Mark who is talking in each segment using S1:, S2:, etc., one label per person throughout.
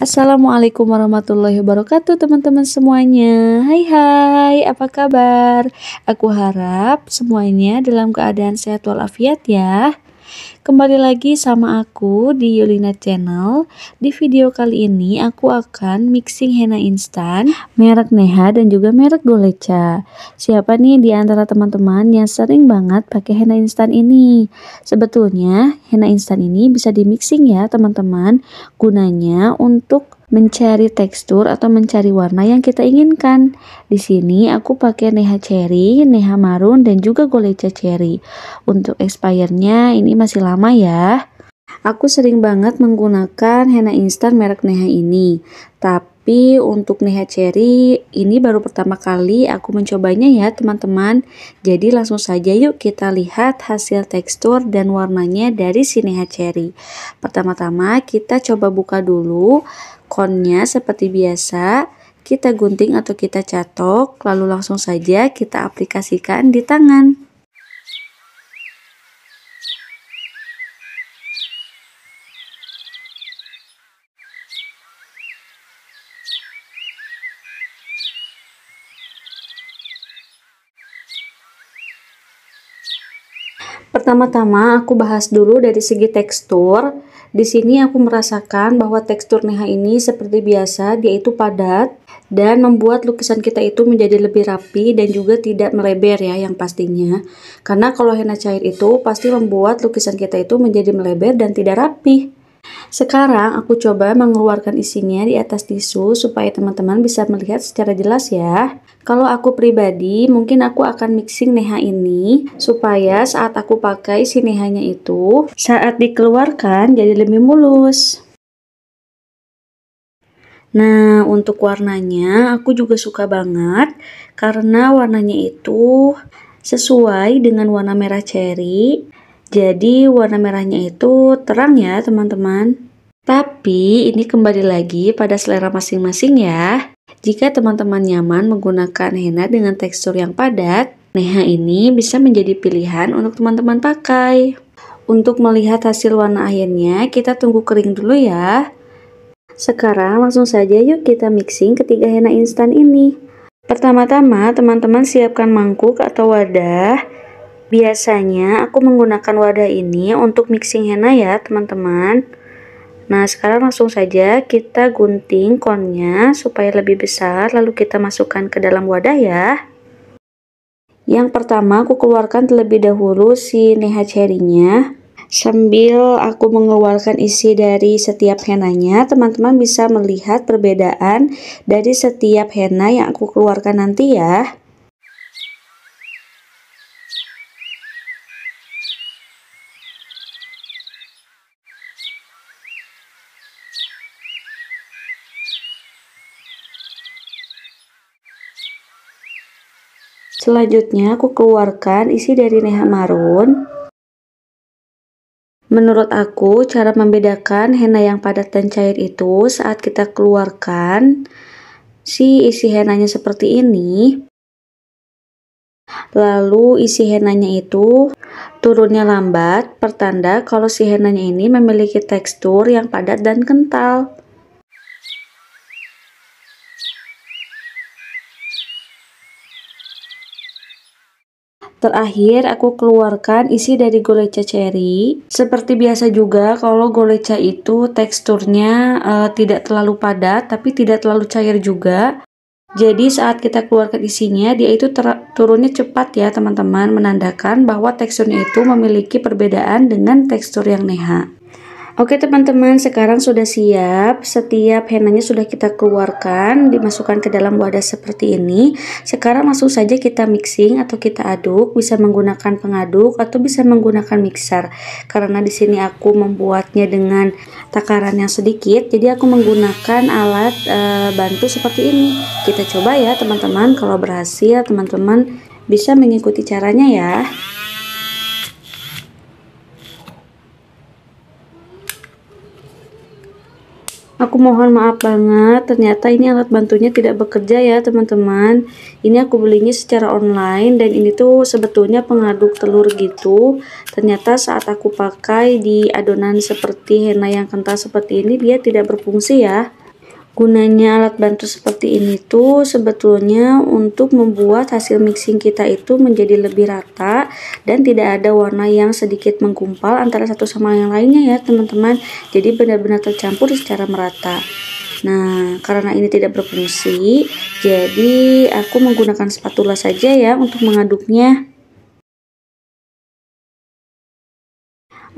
S1: Assalamualaikum warahmatullahi wabarakatuh teman-teman semuanya. Hai hai apa kabar? Aku harap semuanya dalam keadaan sehat walafiat ya Kembali lagi sama aku di Yulina Channel. Di video kali ini aku akan mixing henna instan merek Neha dan juga merek Goleca. Siapa nih di antara teman-teman yang sering banget pakai henna instan ini? Sebetulnya henna instan ini bisa di mixing ya teman-teman. Gunanya untuk mencari tekstur atau mencari warna yang kita inginkan. Di sini aku pakai Neha Cherry, Neha Marun, dan juga Goleca Cherry. Untuk expirednya ini masih lama ya. Aku sering banget menggunakan henna instan merek Neha ini. Tapi untuk Neha Cherry ini baru pertama kali aku mencobanya ya teman-teman. Jadi langsung saja yuk kita lihat hasil tekstur dan warnanya dari si Neha Cherry. Pertama-tama kita coba buka dulu konnya seperti biasa, kita gunting atau kita catok, lalu langsung saja kita aplikasikan di tangan. Pertama-tama aku bahas dulu dari segi tekstur. Di sini aku merasakan bahwa tekstur neha ini seperti biasa, dia itu padat dan membuat lukisan kita itu menjadi lebih rapi dan juga tidak melebar ya yang pastinya. Karena kalau henna cair itu pasti membuat lukisan kita itu menjadi melebar dan tidak rapi. Sekarang aku coba mengeluarkan isinya di atas tisu supaya teman-teman bisa melihat secara jelas ya. Kalau aku pribadi, mungkin aku akan mixing neha ini supaya saat aku pakai si nehanya itu, saat dikeluarkan jadi lebih mulus. Nah, untuk warnanya aku juga suka banget karena warnanya itu sesuai dengan warna merah cherry jadi warna merahnya itu terang ya teman-teman. Tapi ini kembali lagi pada selera masing-masing ya. Jika teman-teman nyaman menggunakan henna dengan tekstur yang padat, Neha ini bisa menjadi pilihan untuk teman-teman pakai. Untuk melihat hasil warna akhirnya, kita tunggu kering dulu ya. Sekarang langsung saja yuk kita mixing ketiga henna instan ini. Pertama-tama, teman-teman siapkan mangkuk atau wadah Biasanya aku menggunakan wadah ini untuk mixing henna ya teman-teman. Nah sekarang langsung saja kita gunting konnya supaya lebih besar lalu kita masukkan ke dalam wadah ya. Yang pertama aku keluarkan terlebih dahulu si neha cherry-nya. Sambil aku mengeluarkan isi dari setiap henanya, teman-teman bisa melihat perbedaan dari setiap henna yang aku keluarkan nanti ya. Selanjutnya aku keluarkan isi dari neha marun. Menurut aku, cara membedakan henna yang padat dan cair itu saat kita keluarkan si isi henanya seperti ini. Lalu isi henanya itu turunnya lambat, pertanda kalau si henanya ini memiliki tekstur yang padat dan kental. Terakhir, aku keluarkan isi dari goleca cherry. Seperti biasa juga, kalau goleca itu teksturnya uh, tidak terlalu padat, tapi tidak terlalu cair juga. Jadi saat kita keluarkan isinya, dia itu turunnya cepat ya teman-teman, menandakan bahwa teksturnya itu memiliki perbedaan dengan tekstur yang neha. Oke teman-teman, sekarang sudah siap. Setiap henanya sudah kita keluarkan, dimasukkan ke dalam wadah seperti ini. Sekarang langsung saja kita mixing atau kita aduk, bisa menggunakan pengaduk atau bisa menggunakan mixer. Karena di sini aku membuatnya dengan takaran yang sedikit, jadi aku menggunakan alat e, bantu seperti ini. Kita coba ya teman-teman, kalau berhasil teman-teman bisa mengikuti caranya ya. Aku mohon maaf banget, ternyata ini alat bantunya tidak bekerja ya teman-teman. Ini aku belinya secara online dan ini tuh sebetulnya pengaduk telur gitu. Ternyata saat aku pakai di adonan seperti henna yang kental seperti ini dia tidak berfungsi ya. Gunanya alat bantu seperti ini tuh sebetulnya untuk membuat hasil mixing kita itu menjadi lebih rata dan tidak ada warna yang sedikit menggumpal antara satu sama yang lainnya ya teman-teman. Jadi benar-benar tercampur secara merata. Nah, karena ini tidak berfungsi, jadi aku menggunakan spatula saja ya untuk mengaduknya.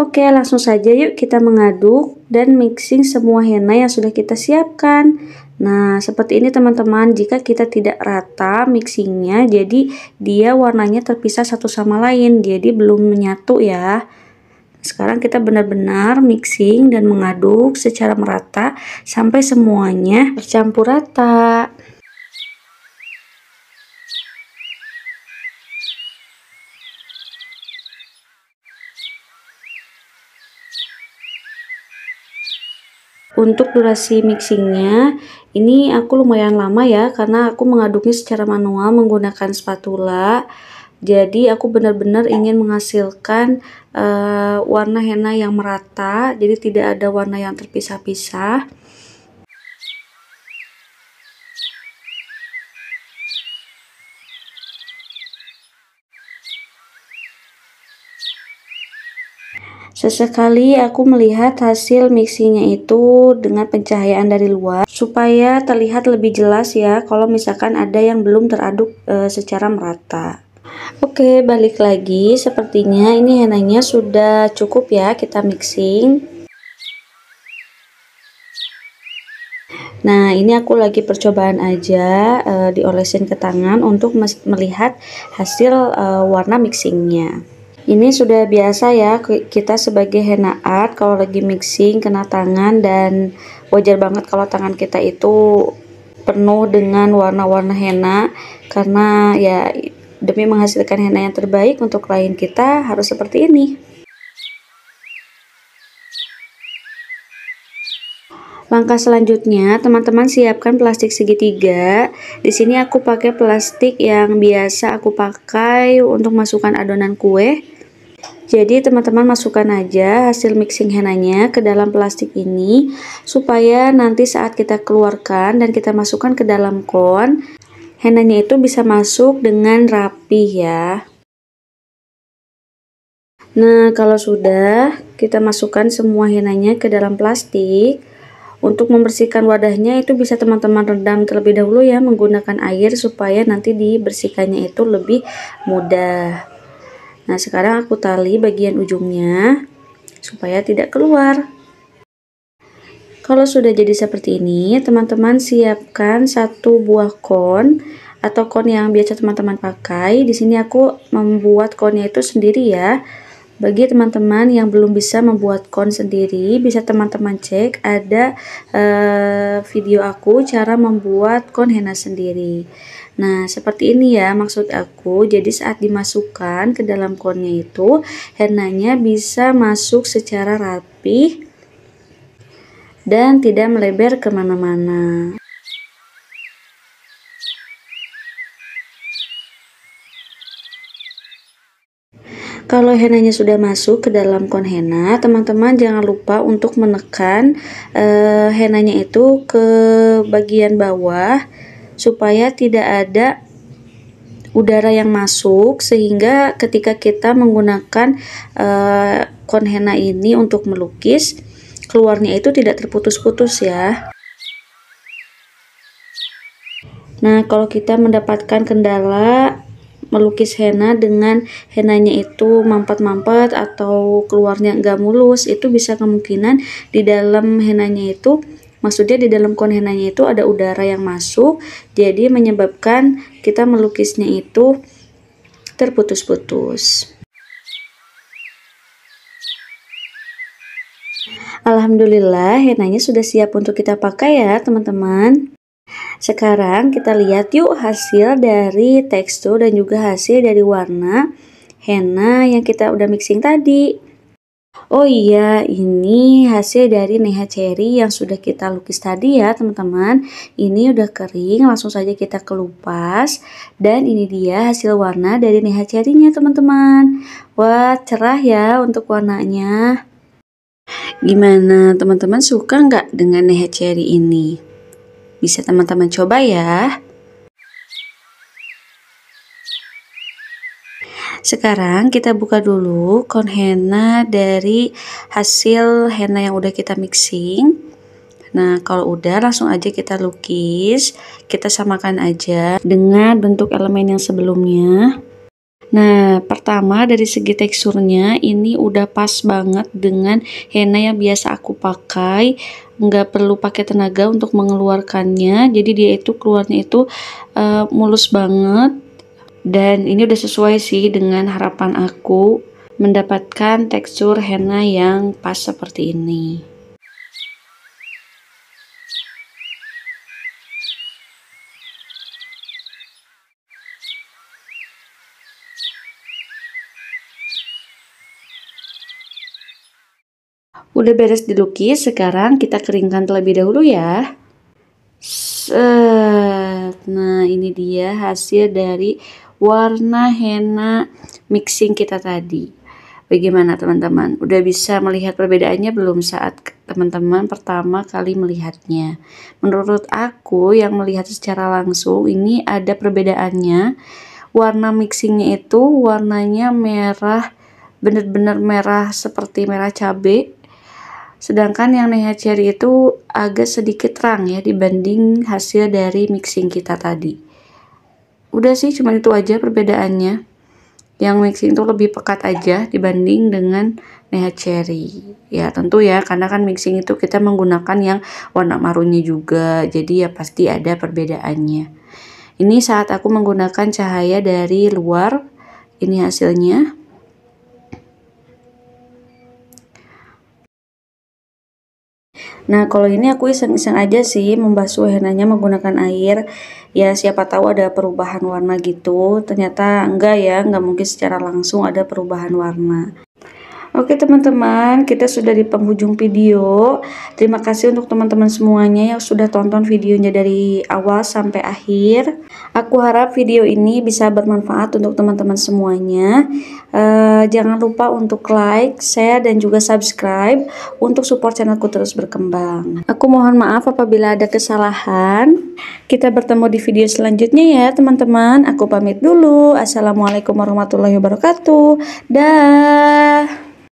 S1: Oke, langsung saja yuk kita mengaduk dan mixing semua henna yang sudah kita siapkan. Nah, seperti ini teman-teman, jika kita tidak rata mixingnya, jadi dia warnanya terpisah satu sama lain, jadi belum menyatu ya. Sekarang kita benar-benar mixing dan mengaduk secara merata sampai semuanya bercampur rata. Untuk durasi mixingnya, ini aku lumayan lama ya, karena aku mengaduknya secara manual menggunakan spatula. Jadi aku benar-benar ingin menghasilkan uh, warna henna yang merata, jadi tidak ada warna yang terpisah-pisah. Sesekali aku melihat hasil mixingnya itu dengan pencahayaan dari luar supaya terlihat lebih jelas ya kalau misalkan ada yang belum teraduk e, secara merata. Oke balik lagi sepertinya ini henanya sudah cukup ya kita mixing. Nah ini aku lagi percobaan aja e, diolesin ke tangan untuk melihat hasil e, warna mixingnya. Ini sudah biasa ya kita sebagai henna art kalau lagi mixing kena tangan dan wajar banget kalau tangan kita itu penuh dengan warna-warna henna karena ya demi menghasilkan henna yang terbaik untuk klien kita harus seperti ini. Langkah selanjutnya, teman-teman siapkan plastik segitiga. Di sini aku pakai plastik yang biasa aku pakai untuk masukkan adonan kue. Jadi teman-teman masukkan aja hasil mixing henanya ke dalam plastik ini supaya nanti saat kita keluarkan dan kita masukkan ke dalam kon, henanya itu bisa masuk dengan rapi ya. Nah, kalau sudah kita masukkan semua henanya ke dalam plastik, untuk membersihkan wadahnya itu bisa teman-teman rendam terlebih dahulu ya menggunakan air supaya nanti dibersihkannya itu lebih mudah. Nah, sekarang aku tali bagian ujungnya supaya tidak keluar. Kalau sudah jadi seperti ini, teman-teman siapkan satu buah kon atau kon yang biasa teman-teman pakai. Di sini aku membuat konnya itu sendiri ya. Bagi teman-teman yang belum bisa membuat kon sendiri, bisa teman-teman cek ada uh, video aku cara membuat kon henna sendiri. Nah, seperti ini ya maksud aku. Jadi saat dimasukkan ke dalam konnya itu, hennanya bisa masuk secara rapi dan tidak melebar ke mana-mana. Kalau hennanya sudah masuk ke dalam kon henna, teman-teman jangan lupa untuk menekan uh, hennanya itu ke bagian bawah supaya tidak ada udara yang masuk sehingga ketika kita menggunakan uh, kon henna ini untuk melukis keluarnya itu tidak terputus-putus ya. Nah kalau kita mendapatkan kendala melukis henna dengan hennanya itu mampet-mampet atau keluarnya enggak mulus itu bisa kemungkinan di dalam hennanya itu Maksudnya di dalam konhenanya itu ada udara yang masuk, jadi menyebabkan kita melukisnya itu terputus-putus. Alhamdulillah henanya sudah siap untuk kita pakai ya teman-teman. Sekarang kita lihat yuk hasil dari tekstur dan juga hasil dari warna henna yang kita udah mixing tadi. Oh iya, ini hasil dari Neha Cherry yang sudah kita lukis tadi ya teman-teman. Ini udah kering, langsung saja kita kelupas. Dan ini dia hasil warna dari Neha Cherry-nya teman-teman. Wah, cerah ya untuk warnanya. Gimana teman-teman suka nggak dengan Neha Cherry ini? Bisa teman-teman coba ya. Sekarang kita buka dulu kon henna dari hasil henna yang udah kita mixing. Nah, kalau udah langsung aja kita lukis. Kita samakan aja dengan bentuk elemen yang sebelumnya. Nah, pertama dari segi teksturnya ini udah pas banget dengan henna yang biasa aku pakai. Nggak perlu pakai tenaga untuk mengeluarkannya. Jadi dia itu keluarnya itu uh, mulus banget. Dan ini udah sesuai sih dengan harapan aku mendapatkan tekstur henna yang pas seperti ini. Udah beres dilukis, sekarang kita keringkan terlebih dahulu ya. Set. Nah, ini dia hasil dari warna henna mixing kita tadi. Bagaimana teman-teman? Udah bisa melihat perbedaannya belum saat teman-teman pertama kali melihatnya? Menurut aku yang melihat secara langsung ini ada perbedaannya. Warna mixingnya itu warnanya merah, bener-bener merah seperti merah cabai Sedangkan yang Neha Cherry itu agak sedikit terang ya dibanding hasil dari mixing kita tadi. Udah sih cuma itu aja perbedaannya. Yang mixing itu lebih pekat aja dibanding dengan Neha Cherry. Ya tentu ya karena kan mixing itu kita menggunakan yang warna marunnya juga. Jadi ya pasti ada perbedaannya. Ini saat aku menggunakan cahaya dari luar. Ini hasilnya. Nah, kalau ini aku iseng-iseng aja sih membasuh hennanya menggunakan air. Ya, siapa tahu ada perubahan warna gitu. Ternyata enggak ya, enggak mungkin secara langsung ada perubahan warna. Oke teman-teman, kita sudah di penghujung video. Terima kasih untuk teman-teman semuanya yang sudah tonton videonya dari awal sampai akhir. Aku harap video ini bisa bermanfaat untuk teman-teman semuanya. Uh, jangan lupa untuk like, share, dan juga subscribe untuk support channelku terus berkembang. Aku mohon maaf apabila ada kesalahan. Kita bertemu di video selanjutnya ya teman-teman. Aku pamit dulu. Assalamualaikum warahmatullahi wabarakatuh. Dah.